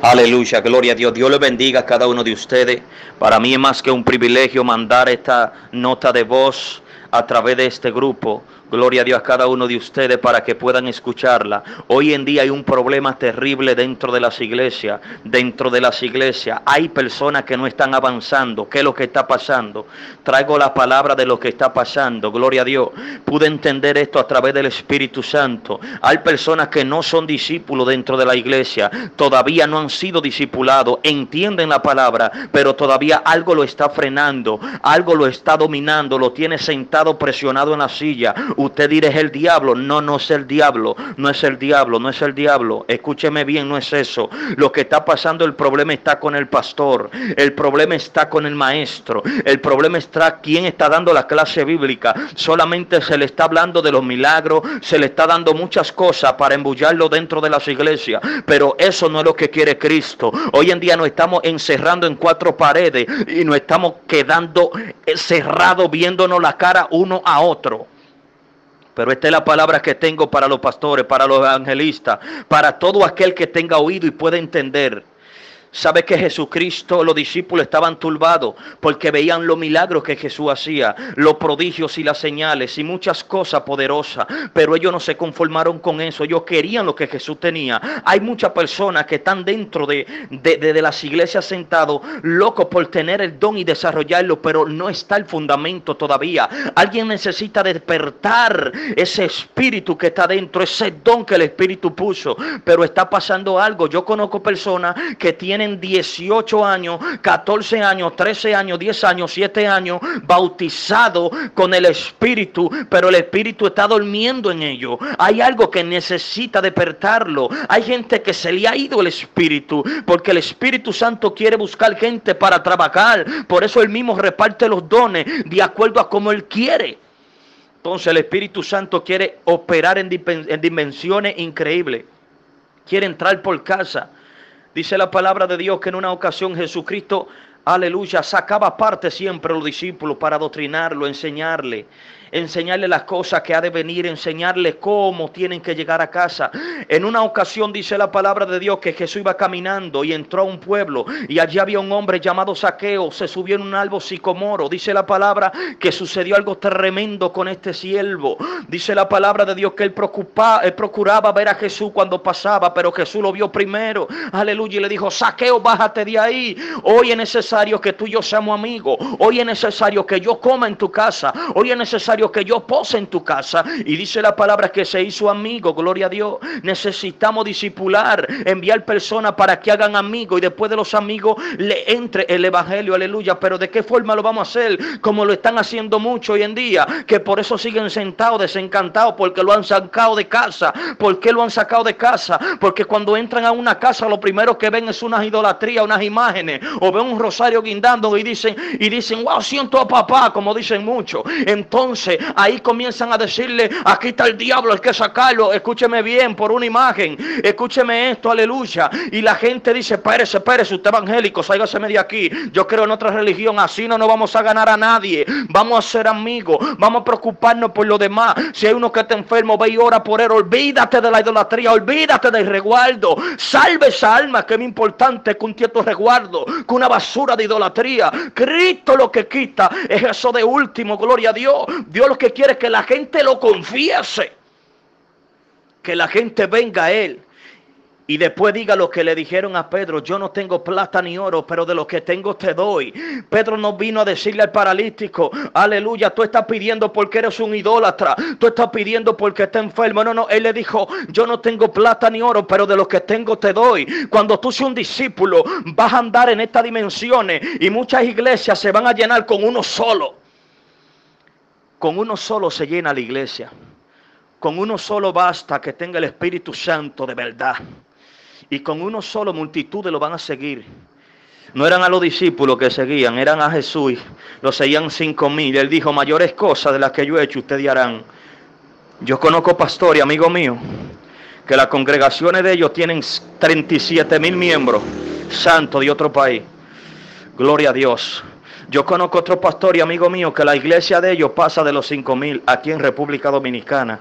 Aleluya, gloria a Dios. Dios le bendiga a cada uno de ustedes. Para mí es más que un privilegio mandar esta nota de voz a través de este grupo. Gloria a Dios a cada uno de ustedes para que puedan escucharla. Hoy en día hay un problema terrible dentro de las iglesias. Dentro de las iglesias hay personas que no están avanzando. ¿Qué es lo que está pasando? Traigo la palabra de lo que está pasando. Gloria a Dios. Pude entender esto a través del Espíritu Santo. Hay personas que no son discípulos dentro de la iglesia. Todavía no han sido discipulados. Entienden la palabra, pero todavía algo lo está frenando. Algo lo está dominando. Lo tiene sentado presionado en la silla Usted dirá es el diablo. No, no es el diablo. No es el diablo. No es el diablo. Escúcheme bien, no es eso. Lo que está pasando, el problema está con el pastor. El problema está con el maestro. El problema está quién está dando la clase bíblica. Solamente se le está hablando de los milagros. Se le está dando muchas cosas para embullarlo dentro de las iglesias. Pero eso no es lo que quiere Cristo. Hoy en día nos estamos encerrando en cuatro paredes y nos estamos quedando cerrados viéndonos la cara uno a otro. Pero esta es la palabra que tengo para los pastores, para los evangelistas, para todo aquel que tenga oído y pueda entender. ¿Sabe que Jesucristo, los discípulos estaban turbados porque veían los milagros que Jesús hacía, los prodigios y las señales y muchas cosas poderosas? Pero ellos no se conformaron con eso, ellos querían lo que Jesús tenía. Hay muchas personas que están dentro de, de, las iglesias sentados, locos por tener el don y desarrollarlo, pero no está el fundamento todavía. Alguien necesita despertar ese espíritu que está dentro, ese don que el espíritu puso, pero está pasando algo. Yo conozco personas que tienen tienen 18 años, 14 años, 13 años, 10 años, 7 años, bautizado con el Espíritu, pero el Espíritu está durmiendo en ellos. Hay algo que necesita despertarlo. Hay gente que se le ha ido el Espíritu, porque el Espíritu Santo quiere buscar gente para trabajar. Por eso él mismo reparte los dones de acuerdo a como él quiere. Entonces el Espíritu Santo quiere operar en, dimensiones increíbles. Quiere entrar por casa. Dice la palabra de Dios que en una ocasión Jesucristo, aleluya, sacaba parte siempre a los discípulos para adoctrinarlo, enseñarle enseñarle las cosas que ha de venir, enseñarle cómo tienen que llegar a casa. En una ocasión dice la palabra de Dios que Jesús iba caminando y entró a un pueblo y allí había un hombre llamado Saqueo, se subió en un árbol sicomoro. Dice la palabra que sucedió algo tremendo con este siervo. Dice la palabra de Dios que él, él procuraba ver a Jesús cuando pasaba, pero Jesús lo vio primero. Aleluya y le dijo, Saqueo, bájate de ahí. Hoy es necesario que tú y yo seamos amigos. Hoy es necesario que yo coma en tu casa. Hoy es necesario que yo pose en tu casa. Y dice la palabra que se hizo amigo, gloria a Dios. Necesitamos disipular, enviar personas para que hagan amigos y después de los amigos le entre el evangelio, aleluya. Pero de qué forma lo vamos a hacer, como lo están haciendo mucho hoy en día, que por eso siguen sentados, desencantados, porque lo han sacado de casa. ¿Por qué lo han sacado de casa? Porque cuando entran a una casa, lo primero que ven es unas idolatrías, unas imágenes, o ven un rosario guindando y dicen, y dicen, wow, siento a papá, como dicen muchos. Entonces, ahí comienzan a decirle, aquí está el diablo, hay que sacarlo. Escúcheme bien por una imagen. Escúcheme esto, aleluya. Y la gente dice, espérese, espérese, usted evangélico, sáigase de aquí. Yo creo en otra religión, así no nos vamos a ganar a nadie. Vamos a ser amigos, vamos a preocuparnos por lo demás. Si hay uno que está enfermo, ve y ora por él. Olvídate de la idolatría, olvídate del resguardo. Salve esa alma, que es importante que un tieto resguardo, que una basura de idolatría. Cristo lo que quita es eso de último, gloria a Dios. Dios lo que quiere es que la gente lo confiese. Que la gente venga a Él. Y después diga lo que le dijeron a Pedro, yo no tengo plata ni oro, pero de lo que tengo te doy. Pedro no vino a decirle al paralítico, aleluya, tú estás pidiendo porque eres un idólatra, tú estás pidiendo porque estás enfermo. No, no, él le dijo, yo no tengo plata ni oro, pero de lo que tengo te doy. Cuando tú seas un discípulo, vas a andar en estas dimensiones y muchas iglesias se van a llenar con uno solo. Con uno solo se llena la iglesia. Con uno solo basta que tenga el Espíritu Santo de verdad. Y con uno solo multitudes lo van a seguir. No eran a los discípulos que seguían, eran a Jesús. Lo seguían cinco mil. Él dijo, mayores cosas de las que yo he hecho, ustedes harán. Yo conozco pastores, amigo mío, que las congregaciones de ellos tienen 37 mil miembros, santos de otro país. Gloria a Dios. Yo conozco otro pastor y amigo mío que la iglesia de ellos pasa de los cinco mil aquí en República Dominicana.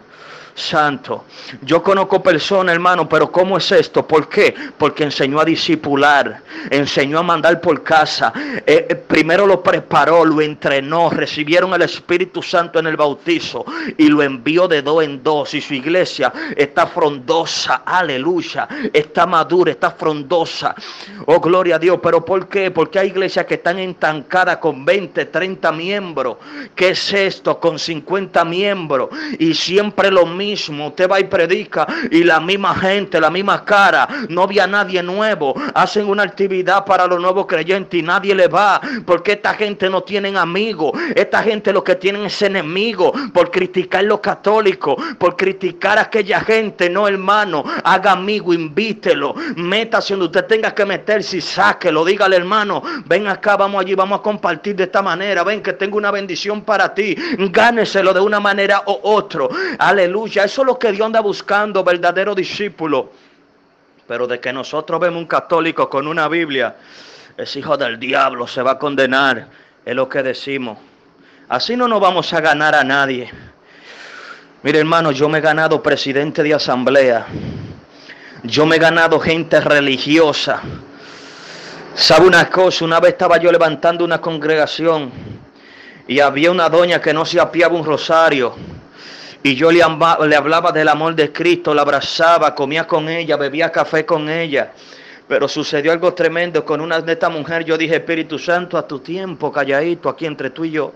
Santo. Yo conozco personas, hermano, pero ¿cómo es esto? ¿Por qué? Porque enseñó a discipular, enseñó a mandar por casa. Eh, eh, primero lo preparó, lo entrenó, recibieron el Espíritu Santo en el bautizo y lo envió de dos en dos. Y su iglesia está frondosa, aleluya, está madura, está frondosa. Oh, gloria a Dios. ¿Pero por qué? Porque hay iglesias que están entancadas con 20, 30 miembros. ¿Qué es esto? Con 50 miembros. Y siempre lo mismo. Usted va y predica y la misma gente, la misma cara. No había nadie nuevo. Hacen una actividad para los nuevos creyentes y nadie le va. Porque esta gente no tienen amigos. Esta gente lo que tienen es enemigo. Por criticar los católicos. Por criticar a aquella gente. No, hermano. Haga amigo, invítelo. Métase donde usted tenga que meterse y sáquelo. Dígale, hermano. Ven acá, vamos allí, vamos a compartir de esta manera. Ven que tengo una bendición para ti. Gáneselo de una manera u otro. Aleluya. Eso es lo que Dios anda buscando, verdadero discípulo. Pero de que nosotros vemos un católico con una Biblia, es hijo del diablo, se va a condenar. Es lo que decimos. Así no nos vamos a ganar a nadie. Mire hermano, yo me he ganado presidente de asamblea. Yo me he ganado gente religiosa. ¿Sabe una cosa? Una vez estaba yo levantando una congregación y había una doña que no se apiaba un rosario. Y yo le, hablaba del amor de Cristo, la abrazaba, comía con ella, bebía café con ella. Pero sucedió algo tremendo con una de mujeres. Yo dije, Espíritu Santo, a tu tiempo, calladito, aquí entre tú y yo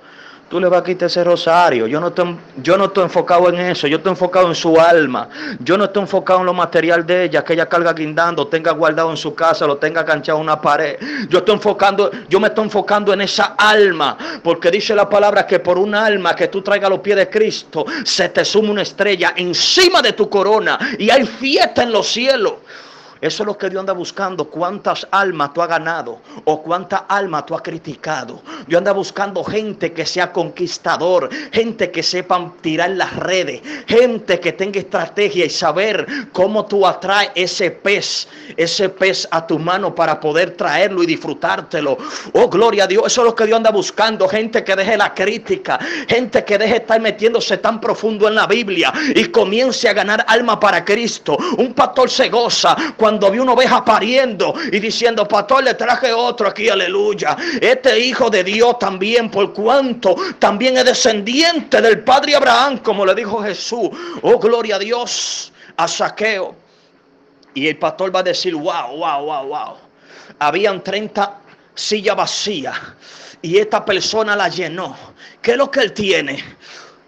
tú le vas a quitar ese rosario. Yo no, estoy, yo no estoy enfocado en eso, yo estoy enfocado en su alma. Yo no estoy enfocado en lo material de ella, que ella carga guindando, tenga guardado en su casa, lo tenga canchado en una pared. Yo estoy enfocando, yo me estoy enfocando en esa alma, porque dice la palabra que por un alma que tú traigas a los pies de Cristo, se te suma una estrella encima de tu corona y hay fiesta en los cielos. Eso es lo que Dios anda buscando. ¿Cuántas almas tú has ganado? ¿O cuántas almas tú has criticado? Dios anda buscando gente que sea conquistador. Gente que sepan tirar las redes. Gente que tenga estrategia y saber cómo tú atraes ese pez. Ese pez a tu mano para poder traerlo y disfrutártelo. Oh, gloria a Dios. Eso es lo que Dios anda buscando. Gente que deje la crítica. Gente que deje estar metiéndose tan profundo en la Biblia. Y comience a ganar alma para Cristo. Un pastor se goza cuando vi una oveja pariendo y diciendo, pastor, le traje otro aquí, aleluya. Este hijo de Dios también, por cuanto también es descendiente del padre Abraham, como le dijo Jesús. Oh, gloria a Dios, a saqueo. Y el pastor va a decir, wow, wow, wow, wow. Habían 30 sillas vacías y esta persona la llenó. ¿Qué es lo que él tiene?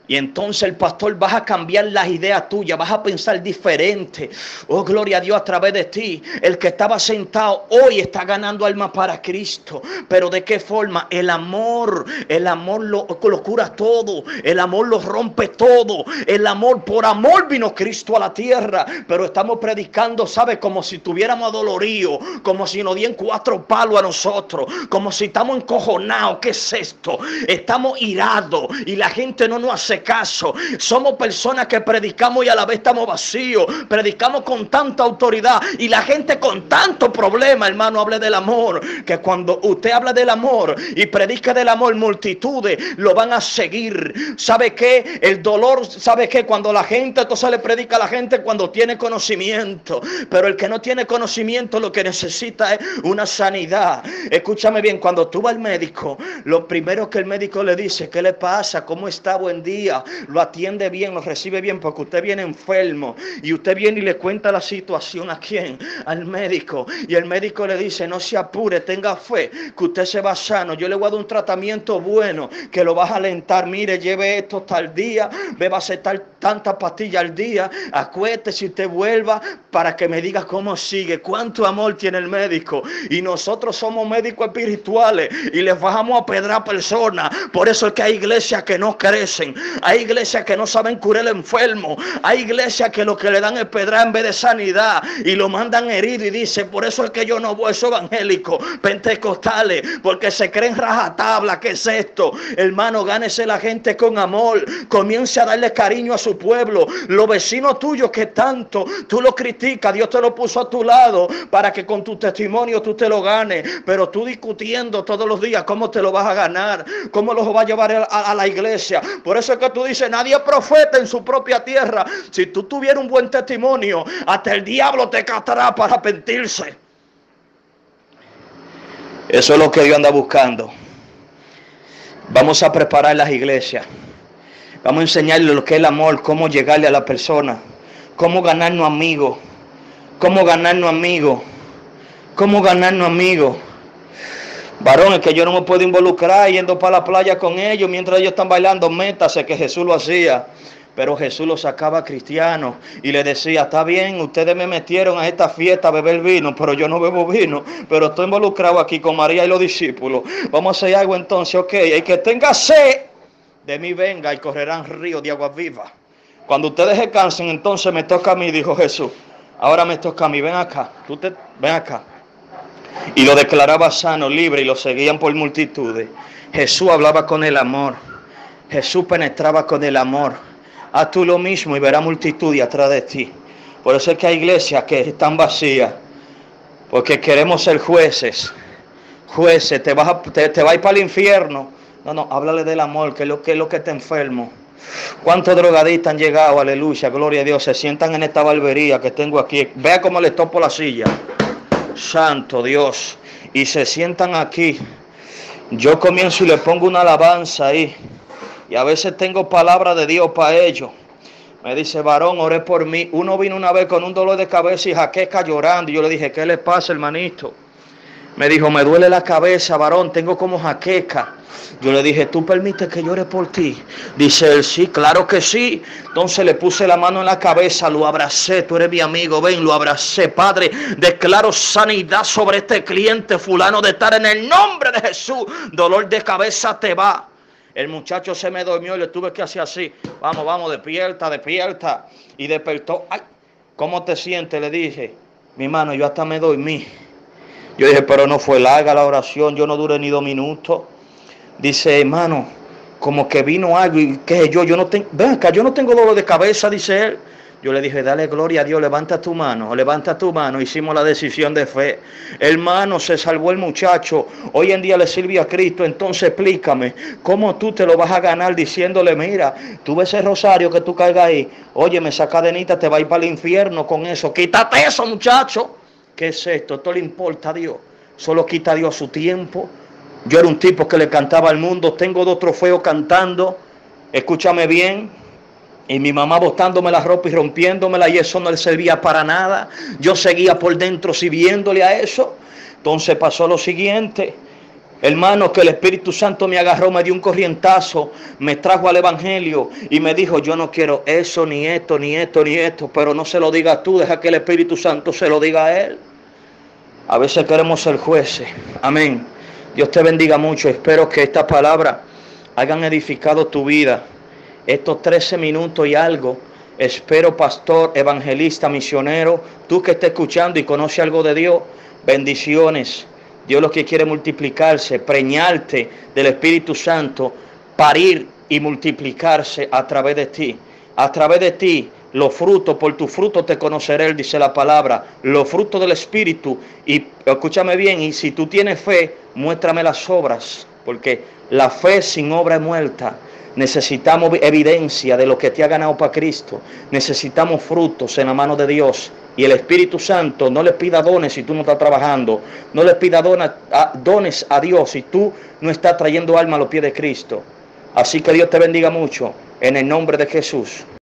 Y entonces el pastor vas a cambiar las ideas tuyas, vas a pensar diferente. Oh, gloria a Dios a través de ti. El que estaba sentado hoy está ganando alma para Cristo. Pero ¿de qué forma? El amor, el amor lo, cura todo. El amor lo rompe todo. El amor, por amor vino Cristo a la tierra. Pero estamos predicando, ¿sabes? Como si tuviéramos adolorío, como si nos dieran cuatro palos a nosotros, como si estamos encojonados. ¿Qué es esto? Estamos irados y la gente no nos hace caso. Somos personas que predicamos y a la vez estamos vacíos. Predicamos con tanta autoridad y la gente con tanto problema, hermano, hable del amor. Que cuando usted habla del amor y predica del amor, multitudes lo van a seguir. ¿Sabe qué? El dolor, ¿sabe qué? Cuando la gente, entonces le predica a la gente cuando tiene conocimiento. Pero el que no tiene conocimiento lo que necesita es una sanidad. Escúchame bien, cuando tú vas al médico, lo primero que el médico le dice, ¿qué le pasa? ¿Cómo está? Buen día lo atiende bien, lo recibe bien, porque usted viene enfermo y usted viene y le cuenta la situación a quién, al médico. Y el médico le dice, no se apure, tenga fe, que usted se va sano. Yo le voy a dar un tratamiento bueno que lo va a alentar. Mire, lleve esto el día, beba tal tanta pastilla al día, acuérdese si usted vuelva para que me diga cómo sigue, cuánto amor tiene el médico. Y nosotros somos médicos espirituales y les bajamos a pedrar personas. Por eso es que hay iglesias que no crecen. Hay iglesias que no saben curar el enfermo. Hay iglesias que lo que le dan es pedra en vez de sanidad. Y lo mandan herido y dice, por eso es que yo no voy a esos evangélicos pentecostales. Porque se creen rajatabla. ¿Qué es esto? Hermano, gánese la gente con amor. Comience a darle cariño a su pueblo. Los vecinos tuyos que tanto tú lo criticas. Dios te lo puso a tu lado para que con tu testimonio tú te lo ganes. Pero tú discutiendo todos los días cómo te lo vas a ganar. Cómo lo vas a llevar a, la iglesia. Por eso es que que tú dices, nadie es profeta en su propia tierra. Si tú tuvieras un buen testimonio, hasta el diablo te catará para arrepentirse. Eso es lo que Dios anda buscando. Vamos a preparar las iglesias. Vamos a enseñarle lo que es el amor, cómo llegarle a la persona, cómo ganarnos amigos, cómo ganarnos amigos, cómo ganarnos amigos. Varón, es que yo no me puedo involucrar yendo para la playa con ellos mientras ellos están bailando. Métase que Jesús lo hacía. Pero Jesús lo sacaba cristiano y le decía, está bien, ustedes me metieron a esta fiesta a beber vino, pero yo no bebo vino, pero estoy involucrado aquí con María y los discípulos. Vamos a hacer algo entonces, ok, el que tenga sed, de mí venga y correrán ríos de agua viva. Cuando ustedes se cansen, entonces me toca a mí, dijo Jesús. Ahora me toca a mí, ven acá, tú te, ven acá. Y lo declaraba sano, libre y lo seguían por multitudes. Jesús hablaba con el amor. Jesús penetraba con el amor. Haz tú lo mismo y verás multitud atrás de ti. Por eso es que hay iglesias que están vacías. Porque queremos ser jueces. Jueces, te vas a, te, te a ir para el infierno. No, no, háblale del amor, que es lo que, es lo que te enfermo. ¿Cuántos drogadistas han llegado? Aleluya, gloria a Dios. Se sientan en esta barbería que tengo aquí. Vea cómo les topo la silla. Santo Dios. Y se sientan aquí. Yo comienzo y le pongo una alabanza ahí. Y a veces tengo palabra de Dios para ellos. Me dice, varón, oré por mí. Uno vino una vez con un dolor de cabeza y jaqueca llorando. Y yo le dije, ¿qué le pasa, hermanito? Me dijo, me duele la cabeza, varón, tengo como jaqueca. Yo le dije, ¿tú permites que llore por ti? Dice él, sí, claro que sí. Entonces le puse la mano en la cabeza, lo abracé, tú eres mi amigo, ven, lo abracé. Padre, declaro sanidad sobre este cliente fulano de estar en el nombre de Jesús. Dolor de cabeza te va. El muchacho se me durmió y le tuve que hacer así. Vamos, vamos, despierta, despierta. Y despertó. Ay, ¿cómo te sientes? Le dije, mi mano, yo hasta me dormí. Yo dije, pero no fue larga la oración, yo no duré ni dos minutos. Dice, hermano, como que vino algo y que yo, yo no tengo, ven acá, yo no tengo dolor de cabeza, dice él. Yo le dije, dale gloria a Dios, levanta tu mano, levanta tu mano. Hicimos la decisión de fe. Hermano, se salvó el muchacho. Hoy en día le sirve a Cristo. Entonces explícame, ¿cómo tú te lo vas a ganar diciéndole, mira, tú ves ese rosario que tú cargas ahí? Oye, me saca cadenita, te va a ir para el infierno con eso. Quítate eso, muchacho. ¿Qué es esto? Esto le importa a Dios. Solo quita a Dios su tiempo. Yo era un tipo que le cantaba al mundo. Tengo dos trofeos cantando. Escúchame bien. Y mi mamá botándome la ropa y rompiéndomela y eso no le servía para nada. Yo seguía por dentro sirviéndole a eso. Entonces pasó lo siguiente. Hermano, que el Espíritu Santo me agarró, me dio un corrientazo, me trajo al Evangelio y me dijo, yo no quiero eso, ni esto, ni esto, ni esto, pero no se lo digas tú, deja que el Espíritu Santo se lo diga a Él. A veces queremos ser jueces. Amén. Dios te bendiga mucho. Espero que esta palabra hayan edificado tu vida estos 13 minutos y algo. Espero, pastor, evangelista, misionero, tú que estás escuchando y conoces algo de Dios, bendiciones. Dios lo que quiere multiplicarse, preñarte del Espíritu Santo, parir y multiplicarse a través de ti. A través de ti, los frutos, por tu fruto te conoceré, dice la palabra, los frutos del Espíritu. Y escúchame bien, y si tú tienes fe, muéstrame las obras, porque la fe sin obra es muerta. Necesitamos evidencia de lo que te ha ganado para Cristo. Necesitamos frutos en la mano de Dios. Y el Espíritu Santo no le pida dones si tú no estás trabajando. No le pida dones a Dios si tú no estás trayendo alma a los pies de Cristo. Así que Dios te bendiga mucho. En el nombre de Jesús.